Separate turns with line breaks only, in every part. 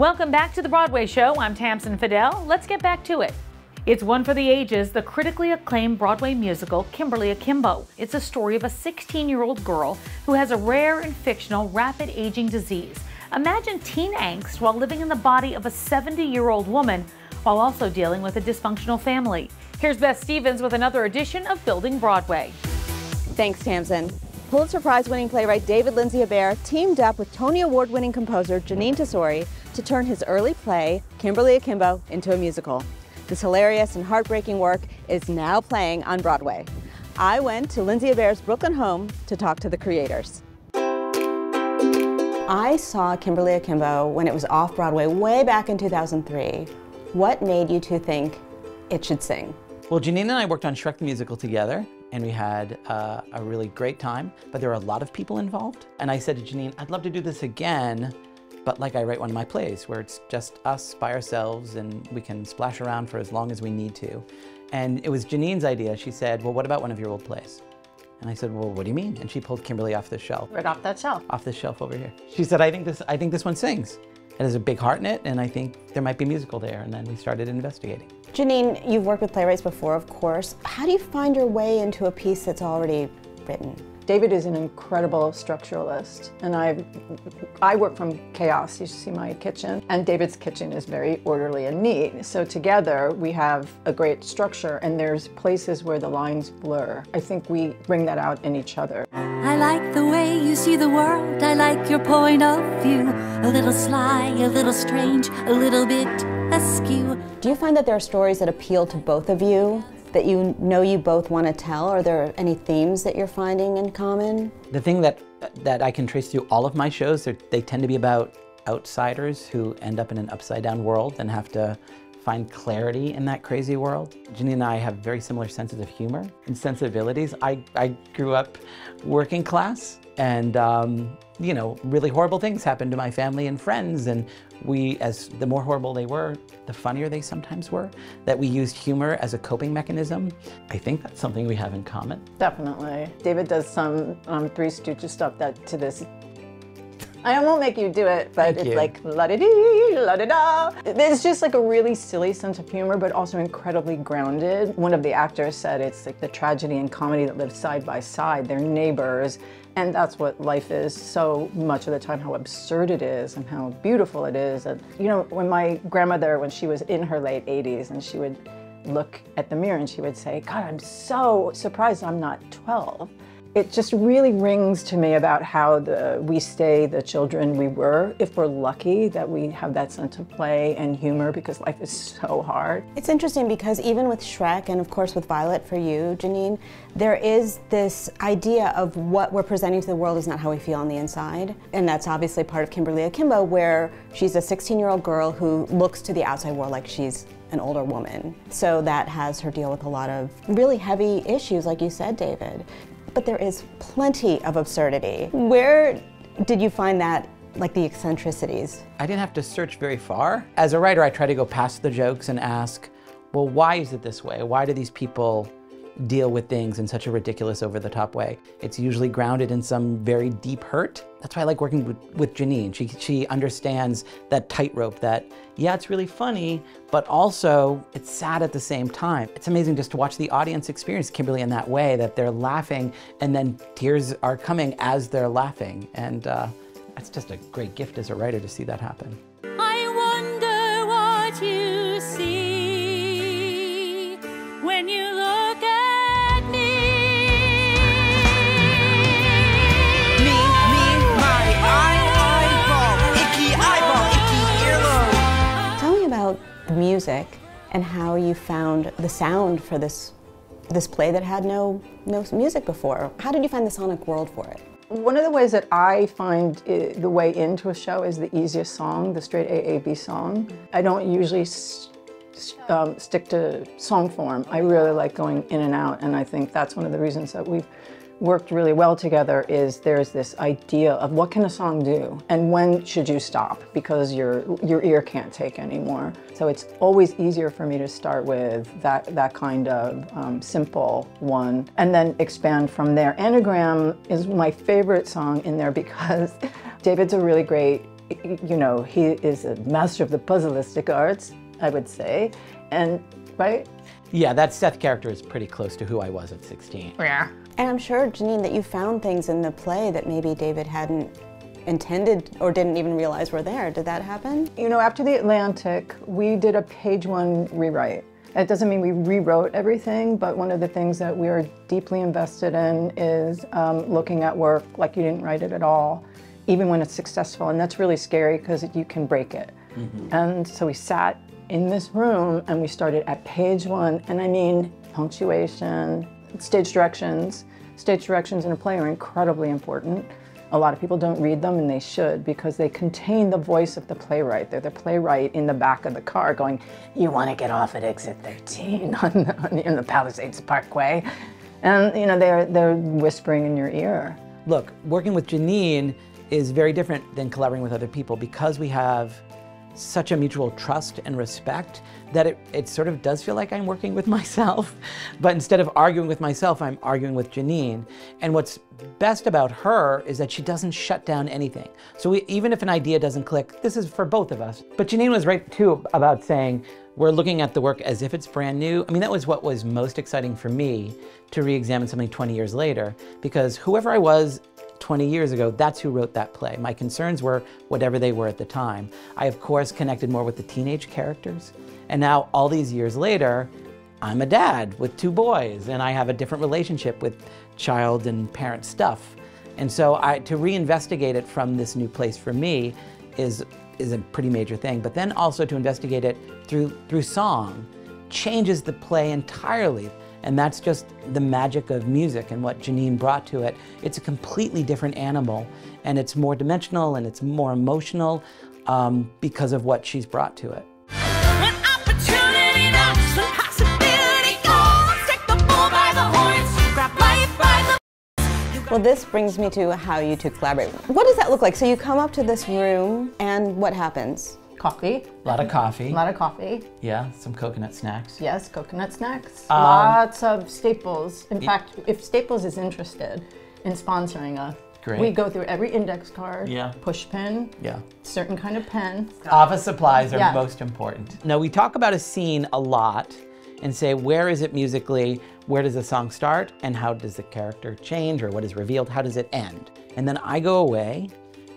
Welcome back to the Broadway Show. I'm Tamsen Fadal. Let's get back to it. It's one for the ages, the critically acclaimed Broadway musical Kimberly Akimbo. It's a story of a 16 year old girl who has a rare and fictional rapid aging disease. Imagine teen angst while living in the body of a 70 year old woman while also dealing with a dysfunctional family. Here's Beth Stevens with another edition of Building Broadway.
Thanks, Tamsen. Pulitzer Prize winning playwright David Lindsay Abaire teamed up with Tony Award winning composer Jeanine Tesori to turn his early play, Kimberly Akimbo, into a musical. This hilarious and heartbreaking work is now playing on Broadway. I went to Lindsay Abaire's Brooklyn home to talk to the creators. I saw Kimberly Akimbo when it was off Broadway way back in 2003. What made you two think it should sing?
Well, Jeanine and I worked on Shrek the Musical together, and we had uh, a really great time, but there were a lot of people involved. And I said to Jeanine, I'd love to do this again, but like I write one of my plays where it's just us by ourselves and we can splash around for as long as we need to. And it was Jeanine's idea. She said, well, what about one of your old plays? And I said, well, what do you mean? And she pulled Kimberly off the shelf.
Right off that shelf.
Off the shelf over here. She said, I think this, I think this one sings. It has a big heart in it, and I think there might be musical there. And then we started investigating.
Jeanine, you've worked with playwrights before, of course. How do you find your way into a piece that's already written?
David is an incredible structuralist, and I I work from chaos. You should see my kitchen, and David's kitchen is very orderly and neat. So together we have a great structure, and there's places where the lines blur. I think we bring that out in each other.
I like the way you see the world. I like your point of view. A little sly, a little strange, a little bit askew.
Do you find that there are stories that appeal to both of you? That you know you both want to tell? Are there any themes that you're finding in common?
The thing that that I can trace through all of my shows, they tend to be about outsiders who end up in an upside down world and have to find clarity in that crazy world. Ginny and I have very similar senses of humor and sensibilities. I, I grew up working class and um, you know, really horrible things happened to my family and friends and we, as the more horrible they were, the funnier they sometimes were, that we used humor as a coping mechanism. I think that's something we have in common.
Definitely. David does some um, Three Stooges stuff that to this I won't make you do it, but
Thank
it's
you.
like la da dee, la da da. It's just like a really silly sense of humor, but also incredibly grounded. One of the actors said it's like the tragedy and comedy that live side by side. They're neighbors, and that's what life is so much of the time, how absurd it is and how beautiful it is. And, you know, when my grandmother, when she was in her late 80s, and she would look at the mirror and she would say, God, I'm so surprised I'm not 12 it just really rings to me about how the, we stay the children we were, if we're lucky that we have that sense of play and humor because life is so hard.
It's interesting because even with Shrek and of course with Violet for you, Jeanine, there is this idea of what we're presenting to the world is not how we feel on the inside. And that's obviously part of Kimberly Akimbo where she's a 16-year-old girl who looks to the outside world like she's an older woman. So that has her deal with a lot of really heavy issues, like you said, David but there is plenty of absurdity. Where did you find that like the eccentricities?
I didn't have to search very far. As a writer, I try to go past the jokes and ask, well, why is it this way? Why do these people deal with things in such a ridiculous over the top way. It's usually grounded in some very deep hurt. That's why I like working with, with Jeanine. She, she understands that tightrope that, yeah, it's really funny, but also it's sad at the same time. It's amazing just to watch the audience experience Kimberly in that way, that they're laughing and then tears are coming as they're laughing. And uh, that's just a great gift as a writer to see that happen.
I wonder what you see when you look
music and how you found the sound for this this play that had no no music before. How did you find the sonic world for it?
One of the ways that I find it, the way into a show is the easiest song, the straight AAB song. I don't usually um, stick to song form. I really like going in and out, and I think that's one of the reasons that we've worked really well together is there's this idea of what can a song do and when should you stop because your your ear can't take anymore. So it's always easier for me to start with that that kind of um, simple one and then expand from there. Anagram is my favorite song in there because David's a really great you know, he is a master of the puzzleistic arts, I would say. And, right?
Yeah, that Seth character is pretty close to who I was at 16.
Yeah.
And I'm sure, Jeanine, that you found things in the play that maybe David hadn't intended or didn't even realize were there. Did that happen?
You know, after the Atlantic, we did a page one rewrite. It doesn't mean we rewrote everything, but one of the things that we are deeply invested in is um, looking at work like you didn't write it at all, even when it's successful. And that's really scary because you can break it. And so we sat in this room and we started at page one. And I mean, punctuation, stage directions. Stage directions in a play are incredibly important. A lot of people don't read them, and they should because they contain the voice of the playwright. They're the playwright in the back of the car going, "You want to get off at exit 13 on, on in the Palisades Parkway," and you know they're they're whispering in your ear.
Look, working with Jeanine is very different than collaborating with other people because we have such a mutual trust and respect that it, it sort of does feel like I'm working with myself. But instead of arguing with myself, I'm arguing with Jeanine. And what's best about her is that she doesn't shut down anything. So we, even if an idea doesn't click, this is for both of us. But Jeanine was right too about saying, we're looking at the work as if it's brand new. I mean, that was what was most exciting for me to re examine something 20 years later, because whoever I was 20 years ago, that's who wrote that play. My concerns were whatever they were at the time. I, of course, connected more with the teenage characters. And now, all these years later, I'm a dad with two boys, and I have a different relationship with child and parent stuff. And so, I, to reinvestigate it from this new place for me is, is a pretty major thing. But then also to investigate it through, through song changes the play entirely. And that's just the magic of music and what Jeanine brought to it. It's a completely different animal, and it's more dimensional and it's more emotional um, because of what she's brought to it.
Well, this brings me to how you two collaborate. What does that look like? So you come up to this room, and what happens?
Coffee,
A lot of coffee.
a lot of coffee.
Yeah, some coconut snacks.
Yes, coconut snacks.
Um,
Lots of Staples. In fact, if Staples is interested in sponsoring us,
Great.
we go through every index card,
Yeah.
push pin,
Yeah.
certain kind of pen.
Office supplies are
Yeah.
most important. Now, we talk about a scene a lot and say, where is it musically? Where does the song start? And how does the character change or what is revealed? How does it end? And then I go away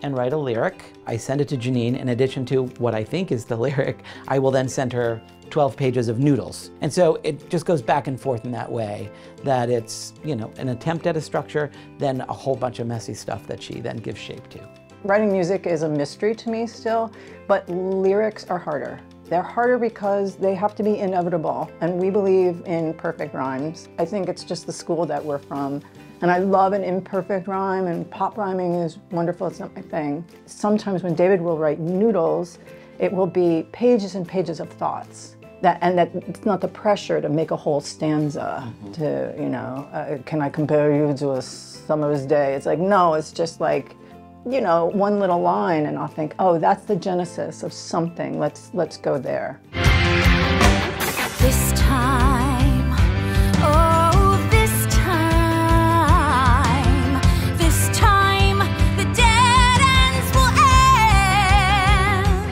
and write a lyric. I send it to Jeanine. In addition to what I think is the lyric, I will then send her 12 pages of noodles. And so it just goes back and forth in that way that it's, you know, an attempt at a structure, then a whole bunch of messy stuff that she then gives shape to.
Writing music is a mystery to me still, but lyrics are harder. They're harder because they have to be inevitable, and we believe in perfect rhymes. I think it's just the school that we're from. And I love an imperfect rhyme, and pop rhyming is wonderful, it's not my thing. Sometimes when David will write noodles, it will be pages and pages of thoughts. That, and that it's not the pressure to make a whole stanza to, you know, uh, can I compare you to a summer's day? It's like, no, it's just like, you know, one little line and I'll think, oh, that's the genesis of something. Let's let's go there.
This time, oh, this time, this time, the dead ends will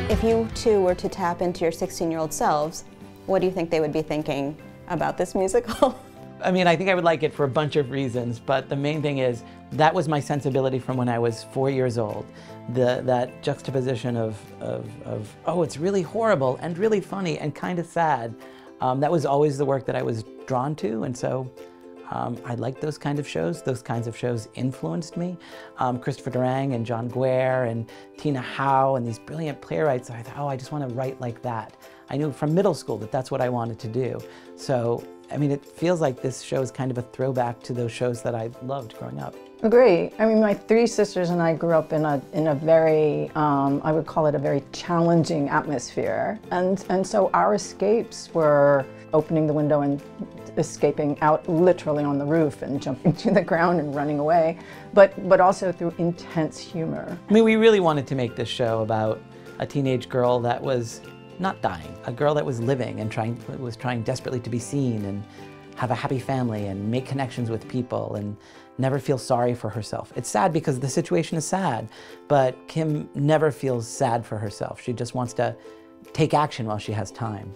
end.
If you two were to tap into your 16 year old selves, what do you think they would be thinking about this musical?
I mean, I think I would like it for a bunch of reasons, but the main thing is that was my sensibility from when I was four years old. The, that juxtaposition of, of, of, oh, it's really horrible and really funny and kind of sad. Um, that was always the work that I was drawn to, and so um, I liked those kind of shows. Those kinds of shows influenced me. Um, Christopher Durang and John Guare and Tina Howe and these brilliant playwrights. I thought, oh, I just want to write like that. I knew from middle school that that's what I wanted to do. So, I mean, it feels like this show is kind of a throwback to those shows that I loved growing up.
Agree. I mean, my three sisters and I grew up in a in a very, um, I would call it a very challenging atmosphere, and and so our escapes were opening the window and escaping out literally on the roof and jumping to the ground and running away, but but also through intense humor.
I mean, we really wanted to make this show about a teenage girl that was not dying, a girl that was living and trying was trying desperately to be seen and have a happy family and make connections with people and never feel sorry for herself. It's sad because the situation is sad, but Kim never feels sad for herself. She just wants to take action while she has time.